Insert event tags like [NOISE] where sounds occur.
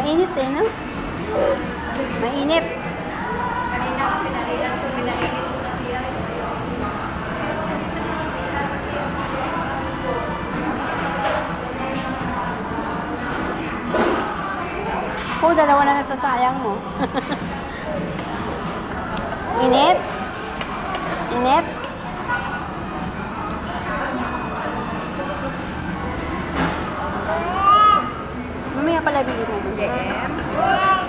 Mainit eh, no? Mainit. Kanina ko pinalilas ko, pinalinis ko siya. Oh, dalawa na nasasayang mo. [LAUGHS] Init? Init? lagi di DM.